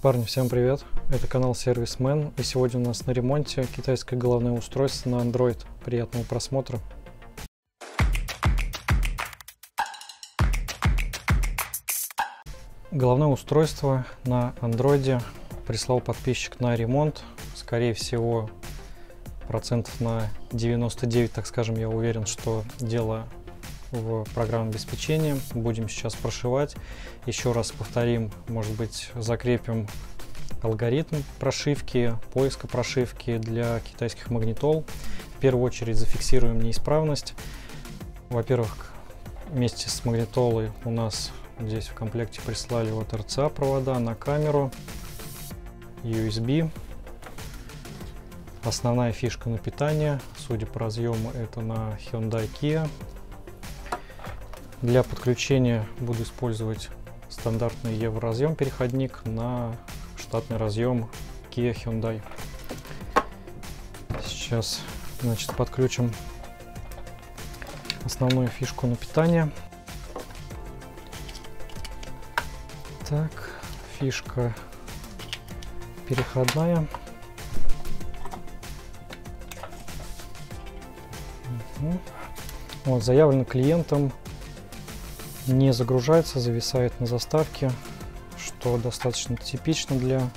Парни, всем привет! Это канал Сервисмен, и сегодня у нас на ремонте китайское головное устройство на Android. Приятного просмотра! Головное устройство на Android прислал подписчик на ремонт. Скорее всего, процентов на 99, так скажем, я уверен, что дело в программном обеспечении. Будем сейчас прошивать. Еще раз повторим, может быть, закрепим алгоритм прошивки, поиска прошивки для китайских магнитол. В первую очередь зафиксируем неисправность. Во-первых, вместе с магнитолой у нас здесь в комплекте прислали вот RCA провода на камеру, USB. Основная фишка на питание, судя по разъему, это на Hyundai Kia для подключения буду использовать стандартный евроразъем переходник на штатный разъем Kia Hyundai. Сейчас значит, подключим основную фишку на питание. Так, фишка переходная. Угу. Вот, заявлено клиентом не загружается, зависает на заставке, что достаточно типично для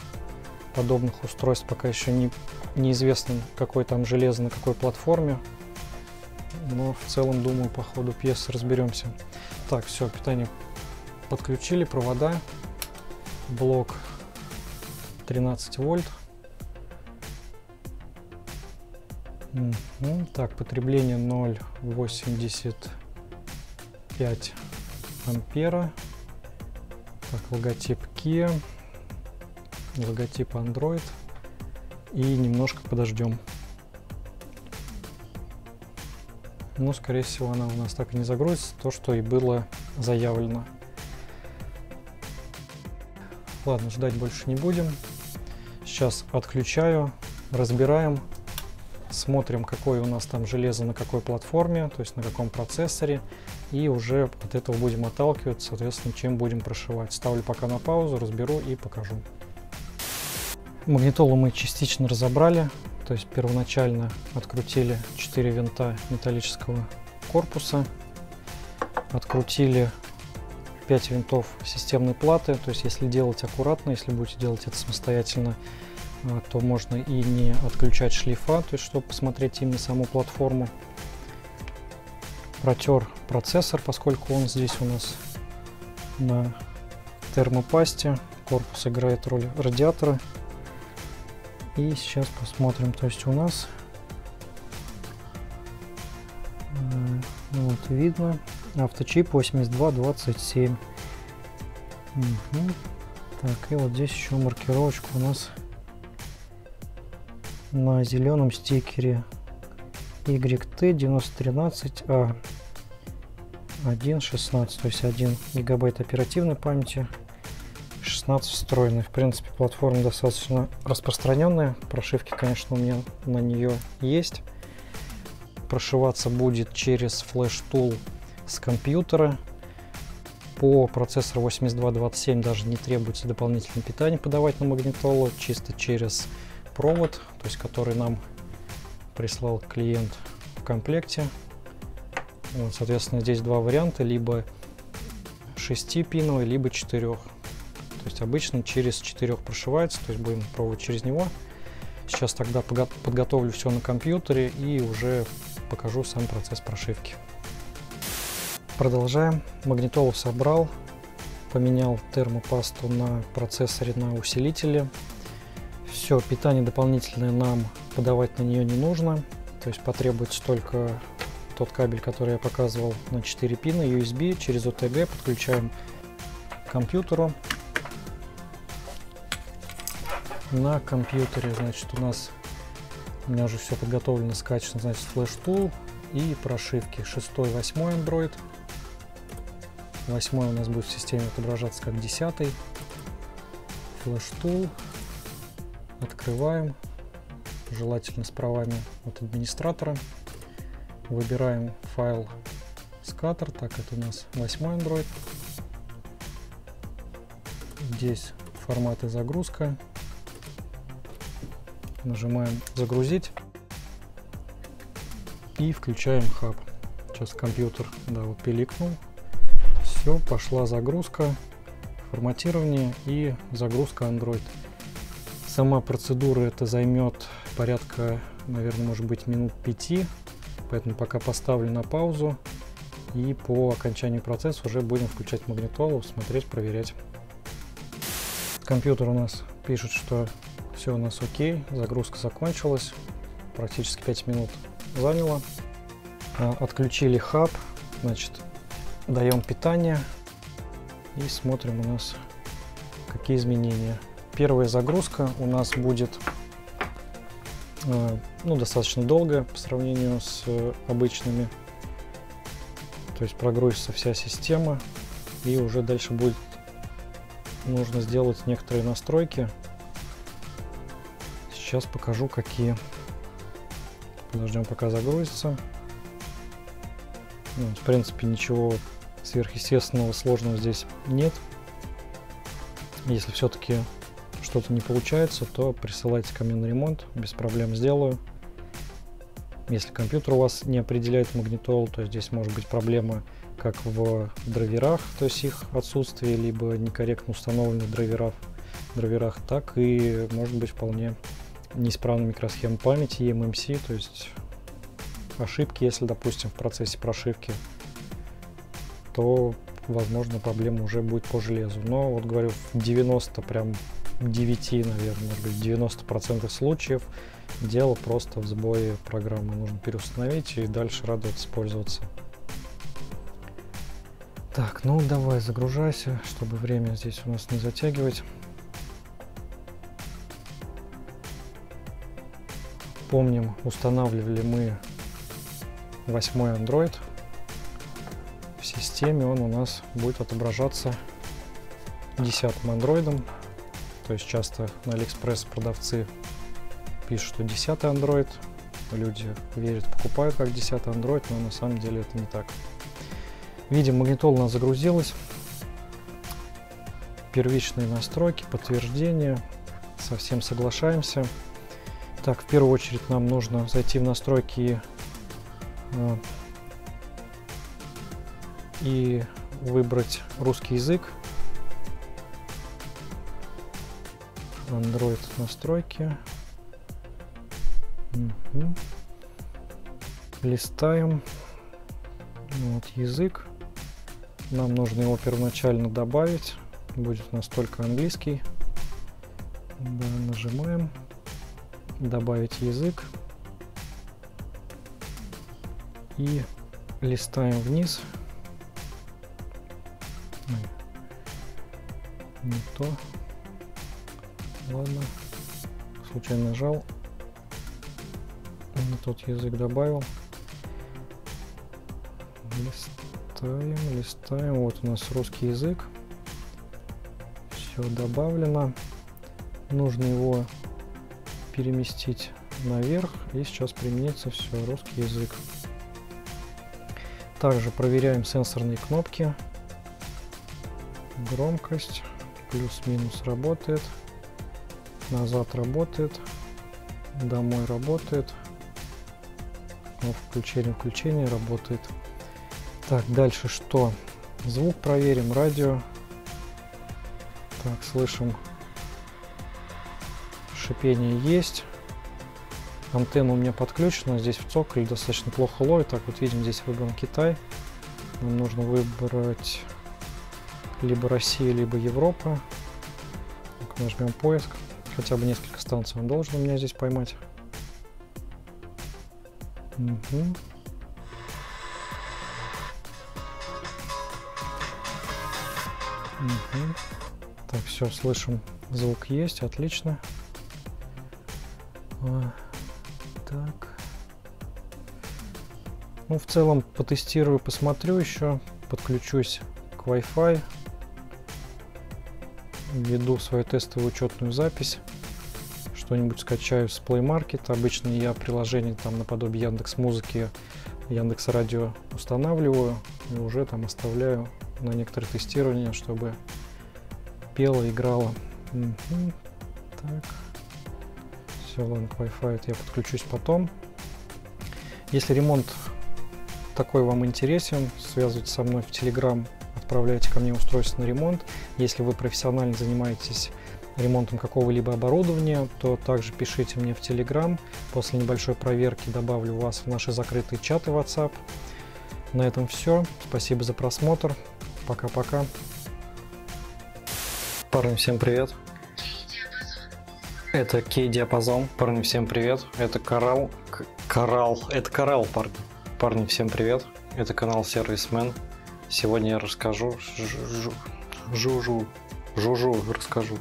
подобных устройств. Пока еще не, неизвестно, какой там железо на какой платформе. Но в целом, думаю, по ходу пьесы разберемся. Так, все, питание подключили, провода, блок 13 вольт. Так, потребление 0,85 ампера. Так, логотип Kia, логотип Android. И немножко подождем. Но, скорее всего, она у нас так и не загрузится, то, что и было заявлено. Ладно, ждать больше не будем. Сейчас отключаю, разбираем, смотрим, какое у нас там железо на какой платформе, то есть на каком процессоре, и уже от этого будем отталкиваться, соответственно, чем будем прошивать. Ставлю пока на паузу, разберу и покажу. Магнитолу мы частично разобрали, то есть первоначально открутили 4 винта металлического корпуса, открутили 5 винтов системной платы, то есть если делать аккуратно, если будете делать это самостоятельно, то можно и не отключать шлейфа, то есть чтобы посмотреть именно саму платформу. Протер процессор, поскольку он здесь у нас на термопасте. Корпус играет роль радиатора. И сейчас посмотрим, то есть у нас э, вот видно авточип 8227 угу. так и вот здесь еще маркировочка у нас на зеленом стикере YT9013A 1.16, то есть 1 гигабайт оперативной памяти, 16 встроенной. В принципе, платформа достаточно распространенная. Прошивки, конечно, у меня на нее есть. Прошиваться будет через Tool с компьютера. По процессору 8227 даже не требуется дополнительное питание подавать на магнитолу, чисто через провод, то есть который нам прислал клиент в комплекте. Вот, соответственно, здесь два варианта, либо 6-пиновый, либо 4. То есть обычно через 4 прошивается, то есть будем пробовать через него. Сейчас тогда подготовлю все на компьютере и уже покажу сам процесс прошивки. Продолжаем. Магнитолу собрал, поменял термопасту на процессоре на усилителе. Все, питание дополнительное нам подавать на нее не нужно. То есть потребуется только тот кабель, который я показывал на 4 пина USB через OTG подключаем к компьютеру. На компьютере, значит, у нас у меня уже все подготовлено, скачано, значит, Tool и прошивки 6, 8 Android. 8 у нас будет в системе отображаться как 10. Flash Tool. Открываем. Желательно с правами от администратора. Выбираем файл scatter, так это у нас 8 Android. Здесь формат и загрузка. Нажимаем «Загрузить» и включаем хаб. Сейчас компьютер да, вот пиликнул. Все, пошла загрузка, форматирование и загрузка Android. Сама процедура это займет порядка, наверное, может быть минут 5, поэтому пока поставлю на паузу и по окончанию процесса уже будем включать магнитолу, смотреть, проверять. Компьютер у нас пишет, что все у нас окей, загрузка закончилась, практически 5 минут заняло. А, отключили хаб, значит, даем питание и смотрим у нас какие изменения. Первая загрузка у нас будет э, ну, достаточно долгая по сравнению с э, обычными. То есть прогрузится вся система и уже дальше будет нужно сделать некоторые настройки. Сейчас покажу какие. Подождем пока загрузится. Ну, в принципе ничего сверхъестественного сложного здесь нет. Если все-таки что-то не получается, то присылайте ко мне на ремонт, без проблем сделаю. Если компьютер у вас не определяет магнитолу, то здесь может быть проблема как в драйверах, то есть их отсутствие, либо некорректно установленных драйверах, драйверах, так и может быть вполне неисправная микросхема памяти eMMC, то есть ошибки, если, допустим, в процессе прошивки, то, возможно, проблема уже будет по железу. Но, вот говорю, в 90, прям 9, наверное, может быть, 90% случаев дело просто в сбое программы. Нужно переустановить и дальше радоваться пользоваться. Так, ну давай загружайся, чтобы время здесь у нас не затягивать. Помним, устанавливали мы восьмой Android. В системе он у нас будет отображаться десятым Android'ом то есть часто на Алиэкспресс продавцы пишут, что 10 Android. Люди верят, покупают как 10 Android, но на самом деле это не так. Видим, магнитола у нас загрузилась. Первичные настройки, подтверждение. Со всем соглашаемся. Так, в первую очередь нам нужно зайти в настройки э, и выбрать русский язык. Android настройки. Угу. Листаем. Вот язык. Нам нужно его первоначально добавить. Будет у нас только английский. Да, нажимаем. Добавить язык. И листаем вниз. Не то. Ладно. Случайно нажал. Не тот язык добавил. Листаем, листаем. Вот у нас русский язык. Все добавлено. Нужно его переместить наверх. И сейчас применится все, русский язык. Также проверяем сенсорные кнопки. Громкость плюс-минус работает назад работает, домой работает, кнопка включения включения работает. Так, дальше что? Звук проверим, радио. Так, слышим, шипение есть. Антенна у меня подключена, здесь в цоколе достаточно плохо ловит. Так, вот видим, здесь выбран Китай. Нам нужно выбрать либо Россия, либо Европа. Так, нажмем поиск. Хотя бы несколько станций он должен у меня здесь поймать. Угу. Угу. Так, все, слышим, звук есть, отлично. А, так. Ну, в целом, потестирую, посмотрю еще, подключусь к Wi-Fi введу свою тестовую учетную запись, что-нибудь скачаю с Play Market. Обычно я приложение там наподобие Яндекс Музыки, Яндекс Радио устанавливаю и уже там оставляю на некоторые тестирования, чтобы пело, играло. Мгм. Так. Все, ладно, Wi-Fi это я подключусь потом. Если ремонт такой вам интересен, связывайтесь со мной в Telegram, отправляйте ко мне устройство на ремонт. Если вы профессионально занимаетесь ремонтом какого-либо оборудования, то также пишите мне в Telegram. После небольшой проверки добавлю вас в наши закрытые чаты WhatsApp. На этом все. Спасибо за просмотр. Пока-пока. Парни, всем привет. Это кей-диапазон. Парни, всем привет. Это коралл. Коралл. Это коралл, парни. Парни, всем привет. Это канал Сервисмен. Сегодня я расскажу. Жу- жу- Жужу. Жужу расскажу.